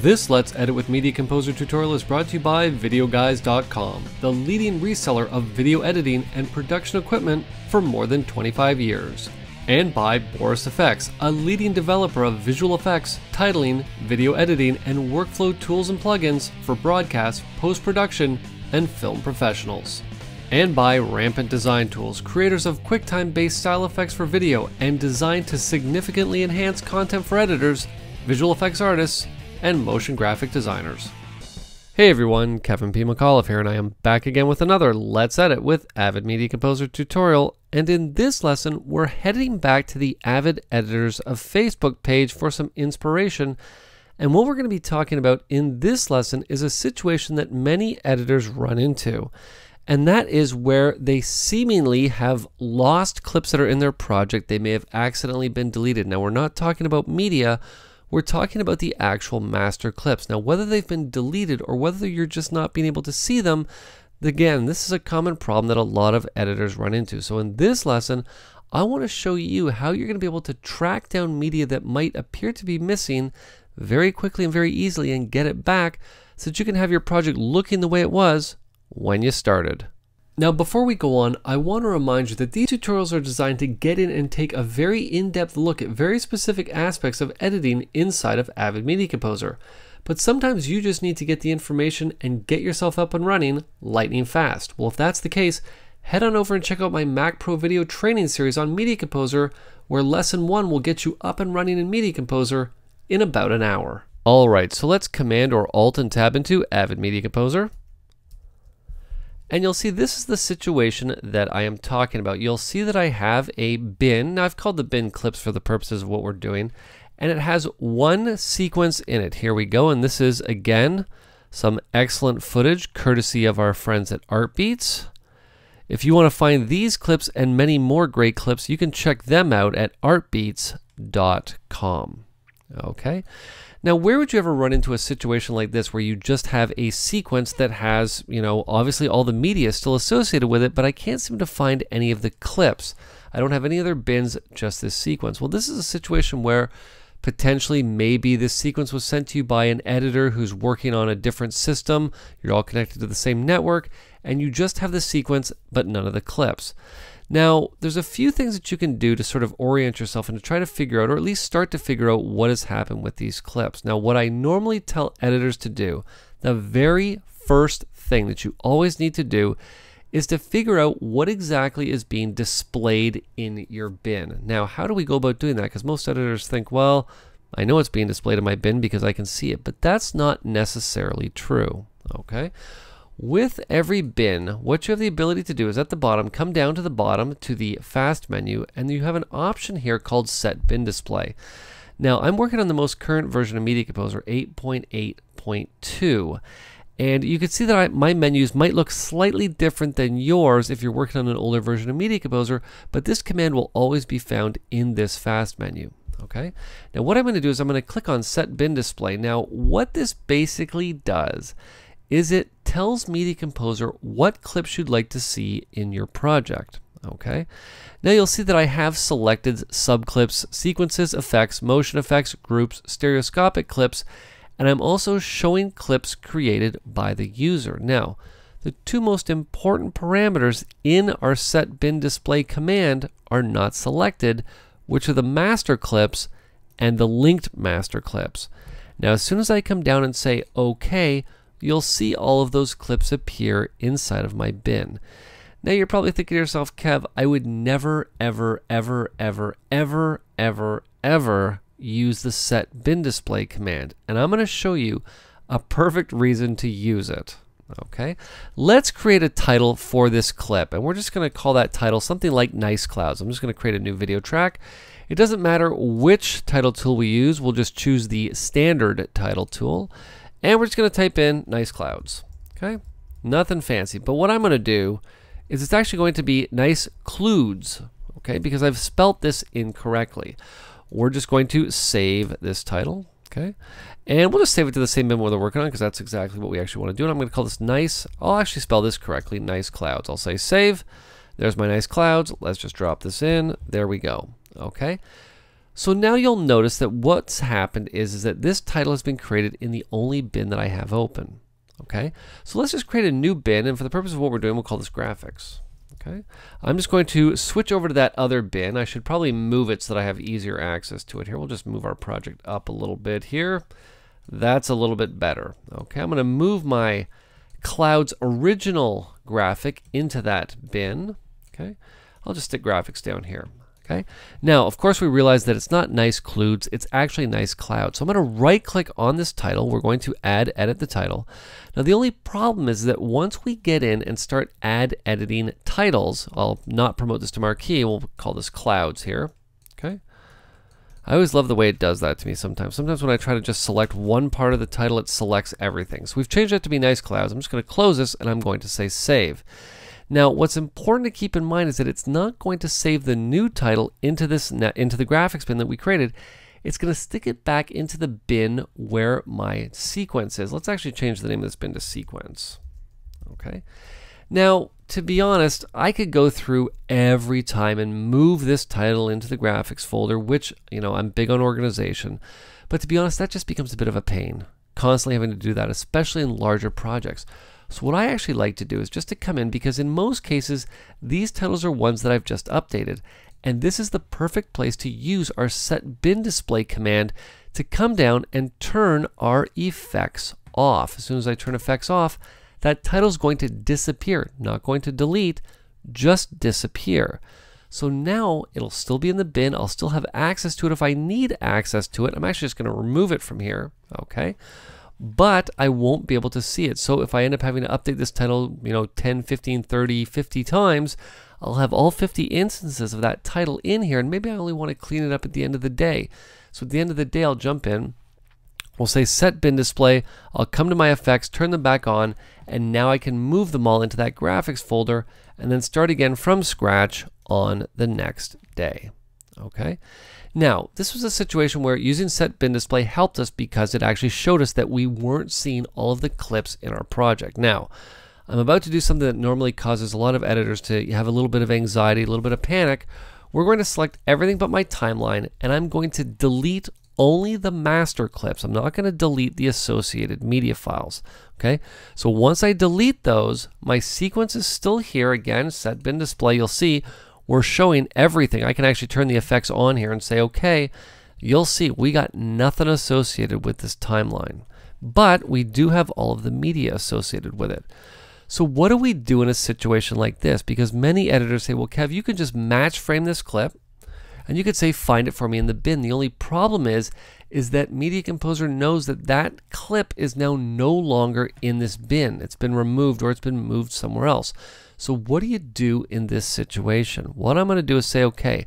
This Let's Edit with Media Composer tutorial is brought to you by VideoGuys.com, the leading reseller of video editing and production equipment for more than 25 years. And by Boris FX, a leading developer of visual effects, titling, video editing, and workflow tools and plugins for broadcast, post production, and film professionals. And by Rampant Design Tools, creators of QuickTime based style effects for video and designed to significantly enhance content for editors, visual effects artists, and motion graphic designers. Hey everyone, Kevin P. McAuliffe here, and I am back again with another Let's Edit with Avid Media Composer tutorial. And in this lesson, we're heading back to the Avid Editors of Facebook page for some inspiration. And what we're going to be talking about in this lesson is a situation that many editors run into. And that is where they seemingly have lost clips that are in their project. They may have accidentally been deleted. Now, we're not talking about media we're talking about the actual master clips. Now, whether they've been deleted or whether you're just not being able to see them, again, this is a common problem that a lot of editors run into. So in this lesson, I want to show you how you're going to be able to track down media that might appear to be missing very quickly and very easily and get it back so that you can have your project looking the way it was when you started. Now before we go on, I want to remind you that these tutorials are designed to get in and take a very in-depth look at very specific aspects of editing inside of Avid Media Composer. But sometimes you just need to get the information and get yourself up and running lightning fast. Well, if that's the case, head on over and check out my macProVideo training series on Media Composer, where lesson one will get you up and running in Media Composer in about an hour. Alright, so let's Command or Alt and Tab into Avid Media Composer. And you'll see this is the situation that I am talking about. You'll see that I have a bin. Now I've called the bin clips for the purposes of what we're doing. And it has one sequence in it. Here we go. And this is, again, some excellent footage courtesy of our friends at Artbeats. If you want to find these clips and many more great clips, you can check them out at artbeats.com. Okay. Now, where would you ever run into a situation like this where you just have a sequence that has, you know, obviously all the media still associated with it, but I can't seem to find any of the clips. I don't have any other bins, just this sequence. Well, this is a situation where potentially maybe this sequence was sent to you by an editor who's working on a different system. You're all connected to the same network, and you just have the sequence, but none of the clips. Now, there's a few things that you can do to sort of orient yourself and to try to figure out, or at least start to figure out what has happened with these clips. Now, what I normally tell editors to do, the very first thing that you always need to do is to figure out what exactly is being displayed in your bin. Now, how do we go about doing that? Because most editors think, well, I know it's being displayed in my bin because I can see it, but that's not necessarily true. Okay. With every bin, what you have the ability to do is at the bottom, come down to the bottom to the fast menu, and you have an option here called Set Bin Display. Now, I'm working on the most current version of Media Composer 8.8.2. And you can see that I, my menus might look slightly different than yours if you're working on an older version of Media Composer, but this command will always be found in this fast menu. Okay. Now what I'm going to do is I'm going to click on Set Bin Display. Now what this basically does is it tells Media Composer what clips you'd like to see in your project. Okay. Now you'll see that I have selected subclips, sequences, effects, motion effects, groups, stereoscopic clips, and I'm also showing clips created by the user. Now, the two most important parameters in our set bin display command are not selected, which are the master clips and the linked master clips. Now, as soon as I come down and say OK, you'll see all of those clips appear inside of my bin. Now you're probably thinking to yourself, Kev, I would never, ever, ever, ever, ever, ever, ever use the set bin display command. And I'm going to show you a perfect reason to use it. Okay, let's create a title for this clip, and we're just going to call that title something like Nice Clouds. I'm just going to create a new video track. It doesn't matter which title tool we use, we'll just choose the standard title tool. And we're just going to type in nice clouds. Okay, nothing fancy. But what I'm going to do is it's actually going to be nice clues. Okay, because I've spelt this incorrectly. We're just going to save this title. Okay, and we'll just save it to the same memo we're working on because that's exactly what we actually want to do. And I'm going to call this nice. I'll actually spell this correctly. Nice clouds. I'll say save. There's my nice clouds. Let's just drop this in. There we go. Okay. So now you'll notice that what's happened is, is that this title has been created in the only bin that I have open. Okay, so let's just create a new bin, and for the purpose of what we're doing, we'll call this graphics. Okay, I'm just going to switch over to that other bin. I should probably move it so that I have easier access to it here. We'll just move our project up a little bit here. That's a little bit better. Okay, I'm going to move my cloud's original graphic into that bin. Okay, I'll just stick graphics down here. Okay. Now, of course, we realize that it's not nice clues, it's actually nice cloud. So I'm going to right click on this title. We're going to add edit the title. Now, the only problem is that once we get in and start add editing titles, I'll not promote this to marquee. We'll call this clouds here. Okay. I always love the way it does that to me sometimes. Sometimes when I try to just select one part of the title, it selects everything. So we've changed that to be nice clouds. I'm just going to close this and I'm going to say save. Now, what's important to keep in mind is that it's not going to save the new title into this into the graphics bin that we created. It's going to stick it back into the bin where my sequence is. Let's actually change the name of this bin to sequence. Okay. Now, to be honest, I could go through every time and move this title into the graphics folder, which, you know, I'm big on organization. But to be honest, that just becomes a bit of a pain, constantly having to do that, especially in larger projects. So what I actually like to do is just to come in because in most cases, these titles are ones that I've just updated. And this is the perfect place to use our set bin display command to come down and turn our effects off. As soon as I turn effects off, that title is going to disappear, not going to delete, just disappear. So now it'll still be in the bin. I'll still have access to it if I need access to it. I'm actually just going to remove it from here. Okay but I won't be able to see it. So if I end up having to update this title, you know, 10, 15, 30, 50 times, I'll have all 50 instances of that title in here, and maybe I only want to clean it up at the end of the day. So at the end of the day, I'll jump in, we'll say set bin display, I'll come to my effects, turn them back on, and now I can move them all into that graphics folder, and then start again from scratch on the next day. Okay. Now, this was a situation where using set bin display helped us because it actually showed us that we weren't seeing all of the clips in our project. Now, I'm about to do something that normally causes a lot of editors to have a little bit of anxiety, a little bit of panic. We're going to select everything but my timeline, and I'm going to delete only the master clips. I'm not going to delete the associated media files. Okay, so once I delete those, my sequence is still here. Again, set bin display, you'll see we're showing everything. I can actually turn the effects on here and say, okay, you'll see we got nothing associated with this timeline. But we do have all of the media associated with it. So what do we do in a situation like this? Because many editors say, well, Kev, you can just match frame this clip and you could say, find it for me in the bin. The only problem is, is that Media Composer knows that that clip is now no longer in this bin. It's been removed or it's been moved somewhere else. So what do you do in this situation? What I'm going to do is say, okay,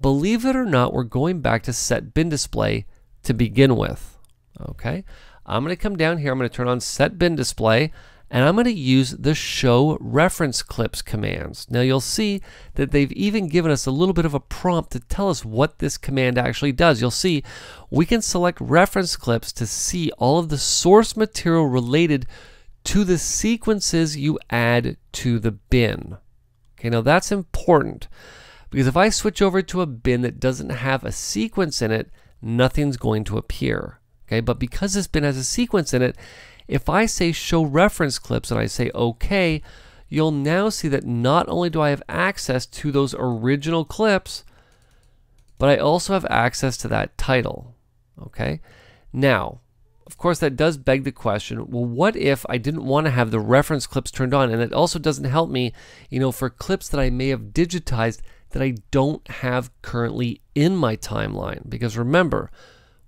believe it or not, we're going back to set bin display to begin with. Okay, I'm going to come down here, I'm going to turn on set bin display, and I'm going to use the show reference clips commands. Now you'll see that they've even given us a little bit of a prompt to tell us what this command actually does. You'll see we can select reference clips to see all of the source material related to the sequences you add to the bin. Okay, now that's important because if I switch over to a bin that doesn't have a sequence in it, nothing's going to appear. Okay, but because this bin has a sequence in it, if I say show reference clips and I say OK, you'll now see that not only do I have access to those original clips, but I also have access to that title. Okay, now of course, that does beg the question, well, what if I didn't want to have the reference clips turned on? And it also doesn't help me, you know, for clips that I may have digitized that I don't have currently in my timeline. Because remember,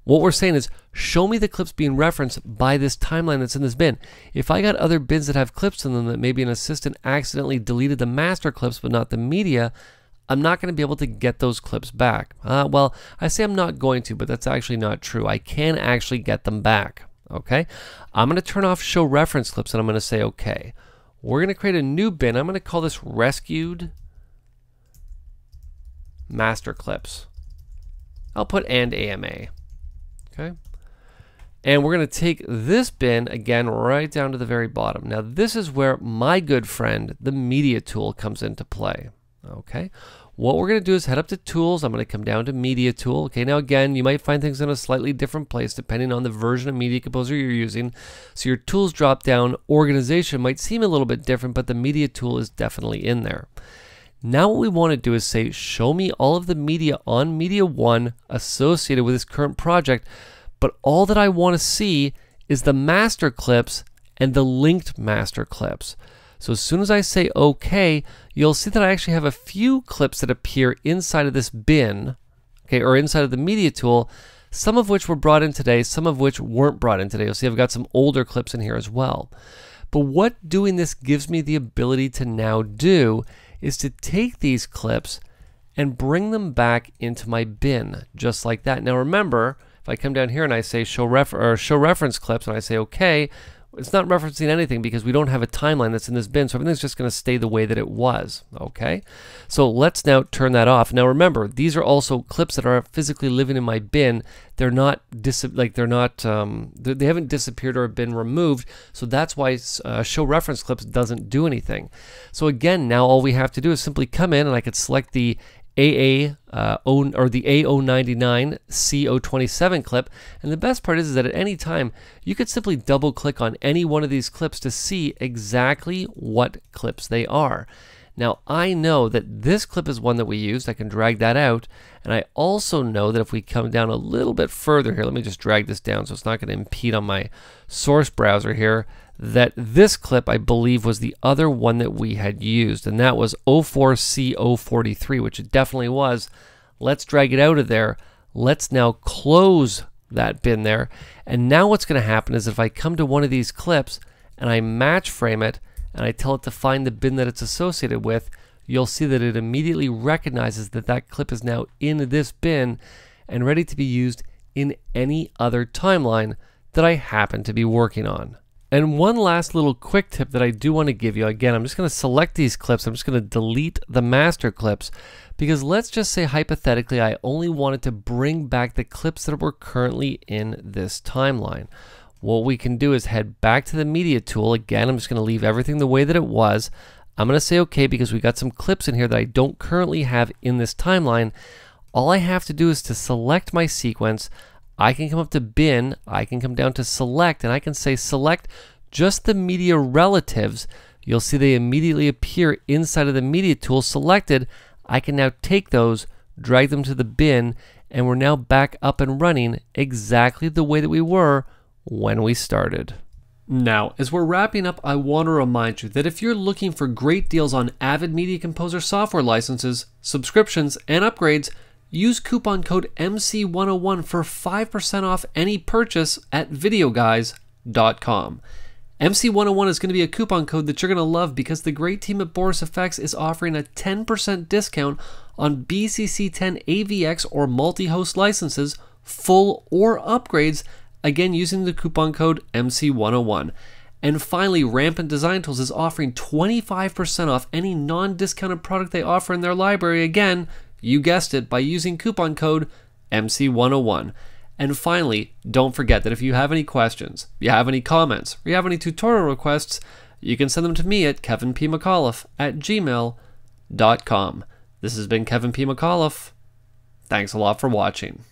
what we're saying is, show me the clips being referenced by this timeline that's in this bin. If I got other bins that have clips in them that maybe an assistant accidentally deleted the master clips but not the media, I'm not going to be able to get those clips back. Uh, well, I say I'm not going to, but that's actually not true. I can actually get them back. Okay, I'm going to turn off show reference clips and I'm going to say okay. We're going to create a new bin. I'm going to call this rescued master clips. I'll put and AMA. Okay. And we're going to take this bin again right down to the very bottom. Now this is where my good friend, the media tool comes into play. Okay. What we're going to do is head up to Tools. I'm going to come down to Media Tool. Okay, now again, you might find things in a slightly different place depending on the version of Media Composer you're using. So your Tools drop down organization might seem a little bit different, but the Media tool is definitely in there. Now what we want to do is say, show me all of the media on Media 1 associated with this current project, but all that I want to see is the master clips and the linked master clips. So as soon as I say OK, you'll see that I actually have a few clips that appear inside of this bin, okay, or inside of the media tool, some of which were brought in today, some of which weren't brought in today. You'll see I've got some older clips in here as well. But what doing this gives me the ability to now do is to take these clips and bring them back into my bin, just like that. Now remember, if I come down here and I say show, or show reference clips and I say OK, it's not referencing anything because we don't have a timeline that's in this bin, so everything's just going to stay the way that it was, okay? So let's now turn that off. Now remember, these are also clips that are physically living in my bin. They're not, like they're not, um, they haven't disappeared or been removed, so that's why uh, show reference clips doesn't do anything. So again, now all we have to do is simply come in and I could select the AA uh, or the A099 CO27 clip. And the best part is, is that at any time, you could simply double click on any one of these clips to see exactly what clips they are. Now, I know that this clip is one that we used. I can drag that out. And I also know that if we come down a little bit further here, let me just drag this down so it's not going to impede on my source browser here that this clip, I believe, was the other one that we had used, and that was 04C043, which it definitely was. Let's drag it out of there. Let's now close that bin there. And now what's going to happen is if I come to one of these clips and I match frame it and I tell it to find the bin that it's associated with, you'll see that it immediately recognizes that that clip is now in this bin and ready to be used in any other timeline that I happen to be working on. And one last little quick tip that I do want to give you. Again, I'm just going to select these clips. I'm just going to delete the master clips because let's just say hypothetically I only wanted to bring back the clips that were currently in this timeline. What we can do is head back to the media tool. Again, I'm just going to leave everything the way that it was. I'm going to say OK because we got some clips in here that I don't currently have in this timeline. All I have to do is to select my sequence. I can come up to bin, I can come down to select, and I can say select just the media relatives. You'll see they immediately appear inside of the media tool selected. I can now take those, drag them to the bin, and we're now back up and running exactly the way that we were when we started. Now, as we're wrapping up, I want to remind you that if you're looking for great deals on Avid Media Composer software licenses, subscriptions, and upgrades, Use coupon code MC101 for 5% off any purchase at videoguys.com. MC101 is going to be a coupon code that you're going to love because the great team at Boris FX is offering a 10% discount on BCC10 AVX or multi host licenses, full or upgrades, again using the coupon code MC101. And finally, Rampant Design Tools is offering 25% off any non discounted product they offer in their library, again you guessed it, by using coupon code MC101. And finally, don't forget that if you have any questions, you have any comments, or you have any tutorial requests, you can send them to me at kevinpmcauliffe at gmail.com. This has been Kevin P. McAuliffe. Thanks a lot for watching.